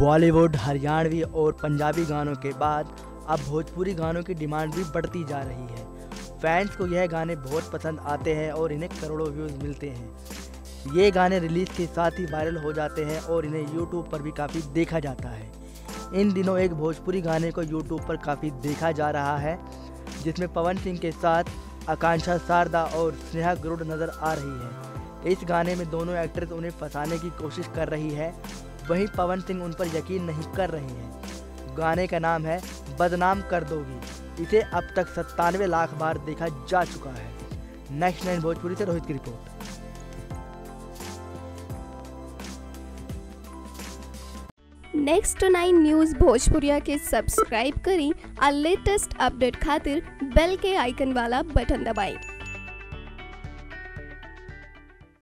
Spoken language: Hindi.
बॉलीवुड, हरियाणवी और पंजाबी गानों के बाद अब भोजपुरी गानों की डिमांड भी बढ़ती जा रही है। फैंस को यह गाने बहुत पसंद आते हैं और इन्हें करोड़ों व्यूज़ मिलते हैं। ये गाने रिलीज़ के साथ ही वायरल हो जाते हैं और इन्हें यूट्यूब पर भी काफ़ी देखा जाता है। इन दिनों एक भोजपुरी गाने को यूट्यूब पर काफ़ी देखा जा रहा है, जिसमें पवन सिंह के साथ आकांक्षा शारदा और स्नेहा गरुड़ नज़र आ रही है। इस गाने में दोनों एक्ट्रेस उन्हें फंसाने की कोशिश कर रही है वहीं पवन सिंह उन पर यकीन नहीं कर रहे हैं। गाने का नाम है बदनाम कर दोगी। इसे अब तक सत्तानवे लाख बार देखा जा चुका है। नेक्स्ट नाइन भोजपुरी से रोहित की report. Next nine news Bhojpuriya के सब्सक्राइब करें और लेटेस्ट अपडेट खातिर बेल के आइकन वाला बटन दबाएँ।